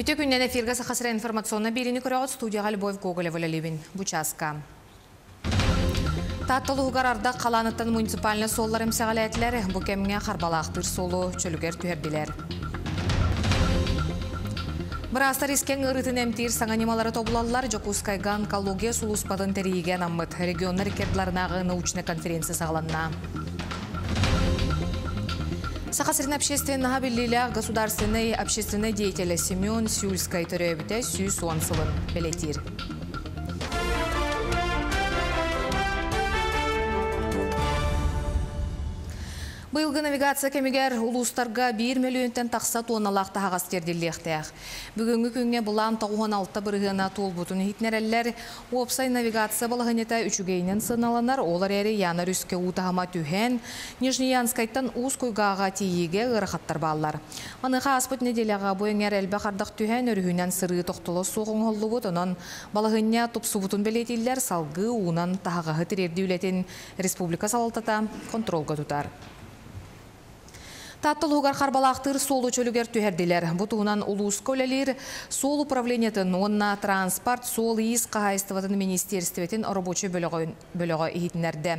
Үтө күннен эфирга сахасыра информационна берини көрөгөт студияга Любовь Гоголева Лебин. Бучаска. Таттылуғар арда қаланыттан муниципальны соллар эмсәғаләтләр бу кемгә харбалақтыр солу чөлүгер түһәрдиләр. Бырастар искен ырытын әмтир саңанималары тобулалар Жокускайган каллуге сулуспадын терейген аммыт регионнар кердларынағы научный конференция сағланна. Сахасырын общественного биллиля государственной общественной деятеля Семен Сюльской төрөбіте сүй суансылын белетир. Быйылғы навигация кемегер улустарға 1 миллионтен тақса тонналақты ағас терділлектәқ. Бүгінгі күнге бұлан 96 бірғына тол бұтын хитнереллер опсай навигация балығынета үшігейнен сыналанар, олар әрі янар үске ұтағама түхен, Нижниянскайттан уыз көйгаға тиеге ғырақаттар баллар. Аныға аспыт неделяға бойыңер әлбі қардақ түхен өрігінен сыры тоқтылы соғын ғолы бұт, онын балығыня тұпсы бұтын білетілер салғы тірерді үлетін республика салалтата контролға тұтар. Таттыл угар харбалақтыр солу чөлігер түхерділер. Бұтуынан улус көлелер сол управлениятын, онна транспорт, сол иіс қағайыстыватын министерстветін рабочий бөлігі ехетінерді.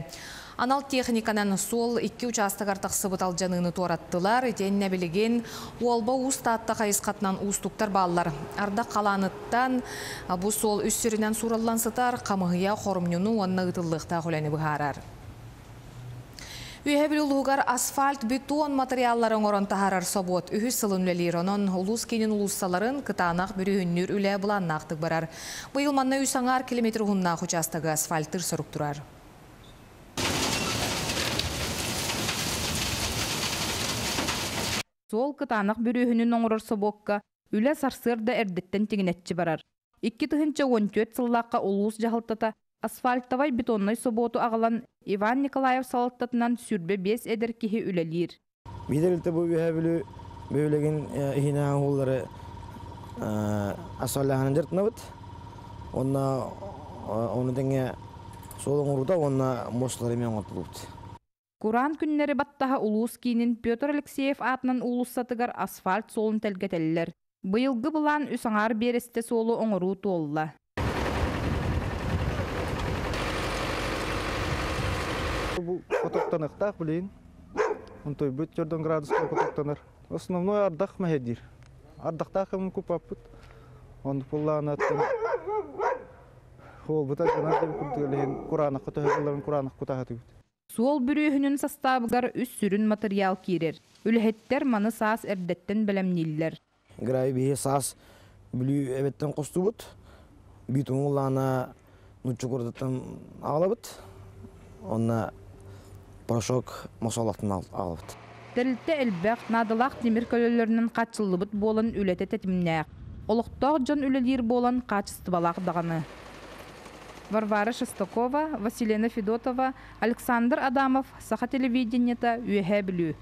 Анал техниканан сол икки участок артақсы бұтал жаныны туараттылар, етен нәбілеген уолба уыз татта қайысқатынан уыстуктар баллар. Арда қаланыттан бұ сол үссірінен сураллан сытар, қамығыя қорымнюну онна ұтылықта құләні бұғарар. Үйе білулуғар асфальт, бетон материалларын орын тахарар собот. Үхі сылын үлелер онын улус кейнін улуссаларын кытанақ бүрі үннір үлі бұланнақтық барар. Бұйыл манна үсаңар километр ғыннақ участығы асфальттыр сұрық тұрар. Сол кытанақ бүрүһүнүн оңорор собокка үле сарсырда эрдеттен тигинетчи барар. Икки тыһынча 14 сыллаққа улуус жахылтата асфальттавай бетонной соботу ағалан Иван Николаев салаттатынан сүрбе бес эдер кихи үлелир. Бидерилте бу үһәбилү бөйлеген ихина хуллары асфальтаханын жыртнабыт. Онна оны теңе солың урута онна мослары мен отылыбыт. Куран күннері баттаха улуус кийинин Петр Алексеев атынан улуссатыгар асфальт солын телгетеллер. Быйылгы булан үсаңар бересте солу оңоруу толла. Бұл потоктанықтақ білейін. Онтой бүт жерден градусқа потоктанар. Основной ардақ мәхедир. Ардақтақ кемін көп аппыт. Оны пулланы аттын. Ол бұта жанар деп күрдігілейін. Құранаққа төхелерін құранақ құтаға түбіт. Суол бүрүһүнүн составыгар үс сүрүн материал кирер. Үлһеттер маны саас эрдеттен белемниллер. Грай бие сас бүлү эбеттен костубут. Битун улана нучу курдаттан алабыт. Онна порошок алабыт. Тәрілтті әлбәқ надылақ темір көлөлөрүнүн качыллыбыт болан үлете тетимнәк. Олықтоқ жон үлелер болан качыстыбалақ дағаны. Варвара Шестакова, Василина Федотова, Александр Адамов, Саха телевидениета, Үйәһә білүү.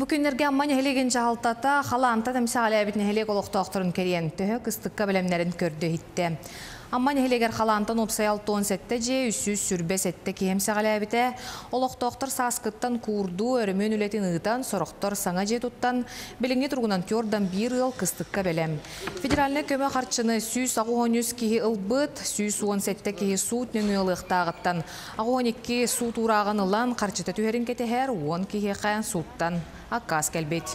Бүкінлерге амман хелеген жағалтата, халанта тәмсәғалі әбітіне хелек олықтақтырын керен түхі кыстыққа білемлерін көрді хитті. Амман хелегер халантан опсаял тон сетте же үсүс сүрбе сетте киемсәғалі әбіте, олықтақтыр саскыттан курду өрімен үлетін ұғытан, сорықтар саңа же туттан, біліңе тұрғынан төрдан бір ыл кыстыққа білем. Федеральны көмі қарчыны сүйс ағуғанюс кихи ылбыт, сүйс уон сетте кихи суут нөңі ылықтағыттан, ағуғаникки суут урағын ылан қарчыта түхерін кетехер, уон кихи қаян суuттан аккас кәлбет.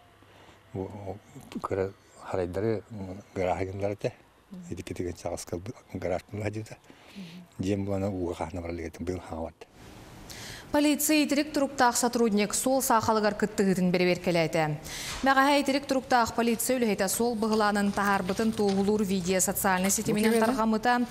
Кара харайдары гарахагындар те. Эди кетеген чагыскал гарахтын ладыта. Дем булана уга хана барлыгы бил хават. Полиция итирик туруктаах сотрудник сол сахалыгар кыттыгытын береберкеләйті. Мәғаһа итирик туруктаах полиция үліхеті сол бұғыланын тахарбытын туғылур видео социальный сетименен тарғамыта.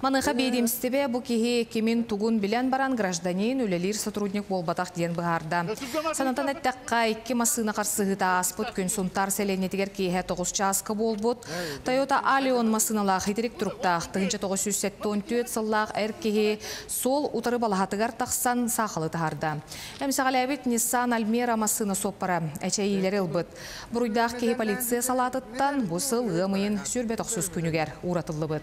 Маныха бейдемстебе бұ кеге кемін тугун билен баран гражданин үлелер сотрудник болбатақ ден бұғарда. Санатан әттәққа икки масына қарсығыта аспыт күн сунтар селенетігер кейхе 9 часка болбут. Toyota Allion масыналақ итирик туруктаах 1974 сыллақ әркеге сол утары балахатыгар тақсан сақалы таһарда. Әмсәғаләбит Nissan Almera масына соппара әчәйілер ылбыт. Бұруйдақ кейі полиция салатыттан бұсы ғымайын сүрбе тоқсыз күнігер уратылы бұд.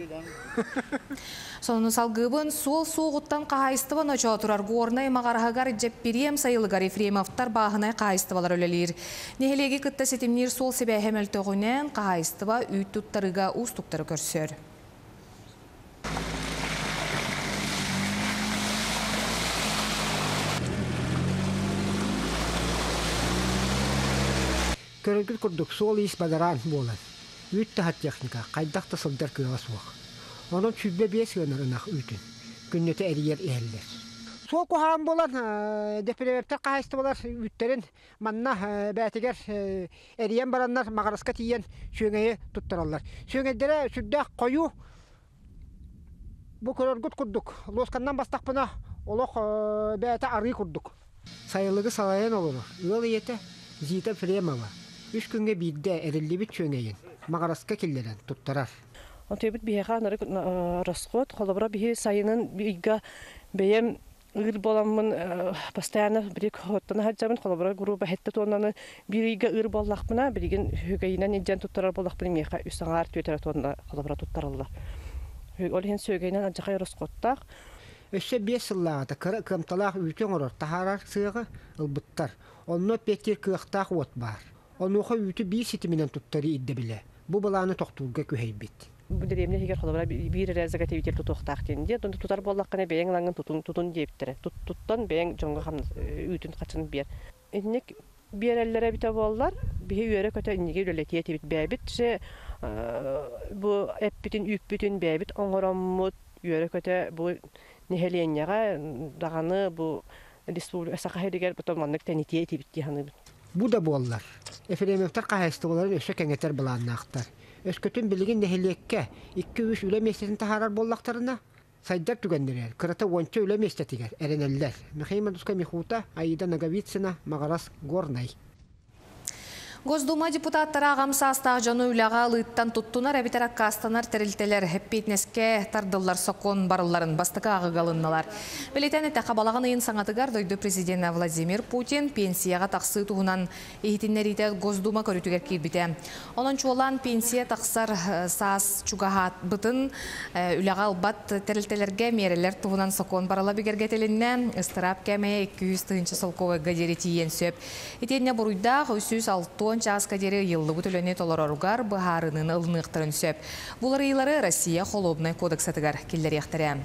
Соны салгыбын сол соғыттан қағайыстыван оча тұрар горнай мағарағар жеппирием сайылығар Ефремовтар бағынай қағайыстывалар өлелер. Нехелеге күтті сетімнер сол себе хемел тоғынен қағайыстыва үй тұттарыға. Көрөгүл курдук сол ис бадаран болан үт тахат техника кайдак та сылдар кыга суак онон чүббе бес гынырынах үтүн. Күннөтө эриер иэллер сол кухаан болан депелебептер кахайсты болар үттерин манна бәтигер эриен бараннар магараска тиен сүйөңэйе туттараллар. Сүйөңэддере сүрдэх кою бу көрөргүт курдук. Лосканнан бастакпына олох бәте арый курдук. Сайылыгы салайын олору ыл иете Зита Фремова. Үш күнге бидде эриллибит чөңейин. Магараска киллерен туттарар. Онтебит биһэха нары расход холобра биһи сайынын бига бейем ыр боламмын постоянно бирик хоттана хаджамын холобра группа хетте тоннаны бирига ыр боллахмына биригин хөгейнен иджен туттарар боллахпын меха үсаңар түтер тонна холобра туттаралла. Ол хен сөгейнен аджахай расходтак Өссө бес сыллаата кыры кымталаах үтен орор тахарар сыгы ылбыттар. Онно петтер кыахтаах от бар. Онуха үтү бии ситиминен туттары идде биле. Бу баланы хигер рәзәгә тевитер тутуктак тенде. Донда тутар боллаккана бәйәң лангын тутун тутун диептер. Тут туттан бәйәң жоңга хам үтүн качын бер. Иннек берәлләре бите боллар. Бие үере көтә бу эппитин үппитин бәбит оңороммут үере көтә бу нехеленняга даганы бу республика потом диханы Бу да боллар. Эфремевтер кахайсты боларын өсө кеңетер булааннаахтар. Өскөтүн билигин нехелекке 2-3 үле местесин тахарар боллактарына сайдар түгендерер. Кырата онча үле местетигер эренеллер. Михаил Дуска Михута, Аида Наговицина, Магарас Горнай. Госдума депутаттары ағамса астағы жону үліға лыттан тұттунар әбітер аққастанар тәрілтелер әппетнеске тардылар соқон барыларын бастықы ағығалынналар. Білетен әті қабалағын үйін саңатыгар дойды президент Владимир Путин пенсияға тақсы туғынан ехетінлеріде Госдума көрітігер кейбіте. Оның чуолан пенсия тақсар саас чуғағат бұтын үліға албат тәрілтелерге мерелер туғынан соқон барыла бігергетелінне ыстырап кәмeye 200 тыынчы солковы гадері тиен сөп. Етенне бұруйдақ 306 он часка дере йыллы бұтөлөне толороругар бұхарынын ылнықтырын сөп. Бұлар Россия холобнай кодексатыгар келдер яқтыры.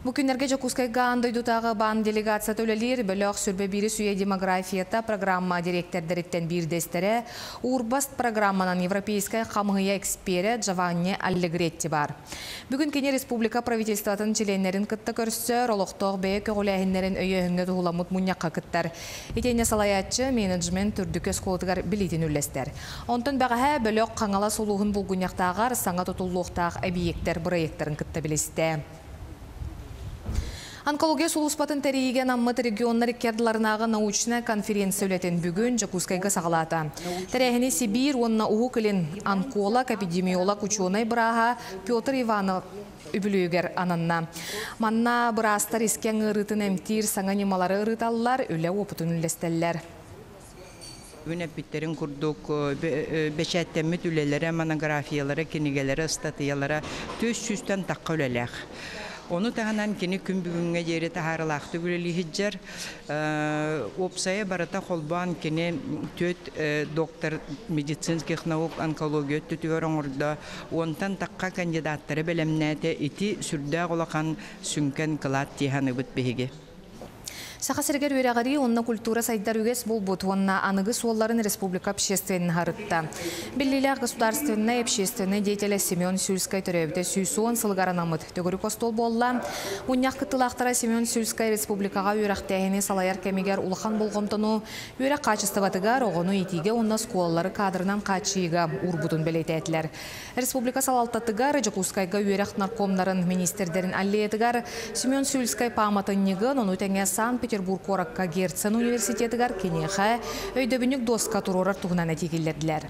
Бүкінерге жокускай гаандойдутағы бан делегация төлелер бөлөк сүрбе бири сүйе демографията программа директордереттен бирдестере урбаст программанан европейская хамгыя экспере Джованни Аллегретти бар. Бүгін кене республика правительстватын членерин кытта көрсөр, олықтоқ бәе көгіләхінлерін өйөһүңне туғыламыт мұньяққа кыттар. Етене салаятчы менеджмент түрдікі сколтыгар билетін үллестер. Онтын бәғәһә бөлөк қаңала солуғын бұлғыняқтағар саңа тұтулуқтақ объекттер проекттарын кытта білесті. Онкология сулуспатын тәрейген аммыт регионнар керділарынағы научная конференция өлетін бүгін Жакускайға сағалата. Тәрәхіне Сибир, онна уғы кілін онколог, эпидемиолог ученый бұраға Петр Иванов үбілігер ананна. Манна бұрастар искен ұрытын әмтир саңа немалары ұрыталылар, өлі опытын үлестеллер. Үнәппиттерин курдук бешәттәммит үлеләре, монографиялары, кинигелері, статиялары төс сүстен таққа үлеләқ. Оны тағанан кені күн бүгінге жері тахарылақты бүлелі хиджер. Опсая барата холбан кені төт доктор медицинских наук онкология түтігер оңырда. Онтан таққа кандидаттары бәлемнәті ити сүрдә қолақан сүнкен кылат бұт Саха сергер үйрәғари онна культура сайдар үгес болбут, онна анығы суолларын республика общественный харытта. Беллилях государственная общественная деятеля Семен Сюльскай төребіте сүйсуон сылгаранамыд. Төгірі костол болла. Уннях кытылақтара Семен Сюльскай республикаға үйрәқтәйіне салаяр кемегер улахан болғымтыну үйрәк качыстыбатыгар оғыну итиге онна скуоллары кадрынан качыйга урбутун белететілер. Республика салалтатыгар Жакускайга үйрәк наркомнарын министрдерин аллиетыгар Семен Сюльскай паматыннигын onu тәңе Санкт-Петербург Оракка Герцен университетігар кенеха өйдөбінік досқа тұрорар туғынан әтекелерділер.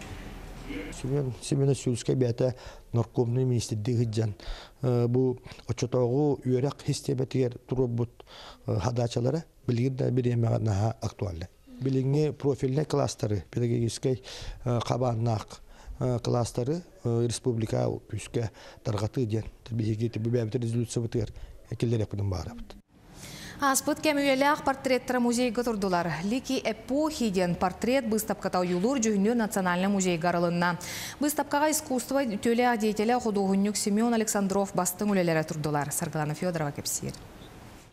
Семен Сюльскай бәті наркомный министрді ғыджан. Бұл очотоғу үйерек хистебетігер тұрыбыт хадачалары білген да бір актуалды. Біліңе профильный кластары, педагогической қабаннақ кластары республика үске тарғаты ден. Бүбәбітер резолюция бұтығар. Әкелер әпінің бары Аспыт кәмүйеләқ портреттері музейгі тұрдылар. Лики эпохиден портрет выставката юлур жүгінер национальный музей гарылынна. Выставкаға искусство төле деятеля художник Семен Александров бастың үлелері тұрдылар. Саргалана Федорова кепсир.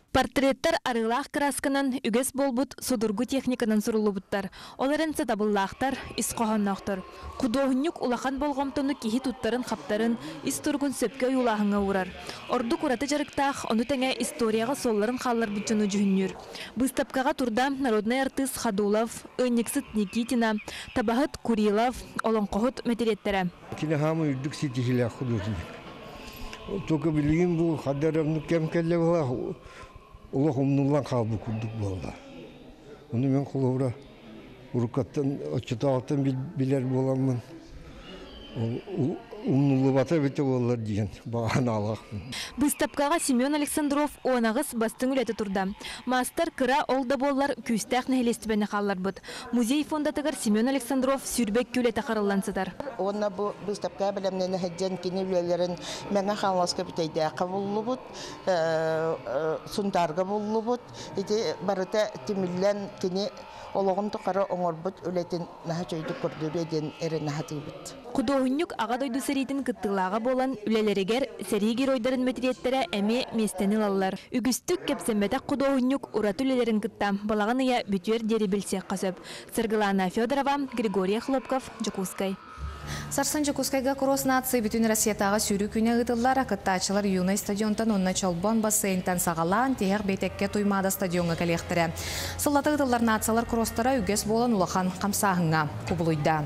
Портреттер арылақ красканын үгес болбут судургу техниканын сурулубуттар. Оларын табыллақтар, исқоғаннақтар. Кудоғынюк улахан болғамтыны кихи туттарын қаптарын истургун сөпке уйлағыңа урар. Орду кураты жарықтақ, оны тәңе историяға солларын қаллар бұчыны жүхіннер. Быстапкаға турда народный артист Хадулов, Önниксит Никитина, Табахыт Курилов, Олонқоғыт мәтереттері. Только бұл кем Улах умнуллан қалбы күрдік болда. Оны мен құлауыра ұрықаттан, очытағаттан білер боламын. Умнулы бата бете олар деген бағаны алақпын. Быстапкаға Семен Александров онағыз бастың үлеті тұрда. Мастер кыра олда боллар күстәқ нәхелестібәні қалар бұд. Музей фондатығыр Семен Александров сүрбек көлеті қарылансыдар. Онна бу быстапка белемнен хаҗҗан кини үлеләрен мәңә халаска битәйдә кабуллы бут, сундарга буллы бут. Ите барыта тимиллән кини ологон тукары оңорбут үлетин наһа чөйдү көрдүрөден эре наһа тыбыт. Кудоһуннюк ага дойду серитин кыттылага болан үлелеригер серигер ойдарын метриеттері әме местени лаллар. Үгүстүк кепсембетак кудоһуннюк урат үлелерин кытта балаган ия бүтүер дери билсе касып. Сыргылана Федорова, Григорий Хлопков, Жакускай. Сарсан Жакускайга кросс нации бүтін Россиятаға сүйрі күні ғытылар, ақыттачылар юный стадионтан онна чолбон бассейнтан сағалан, тегер бейтекке туймада стадионға кәлектірі. Сыллаты ғытылар нациялар кросстара үгес болан улахан қамсағыңа кубылуйда.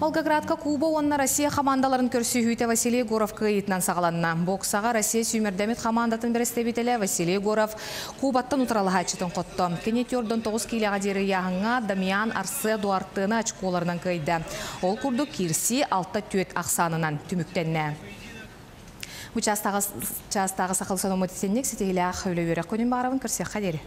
Волгоградка Куба онна Россия командаларын көрсүйүйті Василий Горов кыйытнан сағаланна. Боксаға Россия сүймердемет командатын берестебителі Василий Горов Кубаттан утыралы хачытын қотты. Кенет йордон 9 килеға дері яғыңа Дамиан Арсе Дуартыны очколарынан кыйды. Ол күрді кирси алта түйет ақсанынан түміктенне. Участағы сақылсан омытетеннек сетегілі ақ өйлі өрек көнін бағарабын көрсе қадері.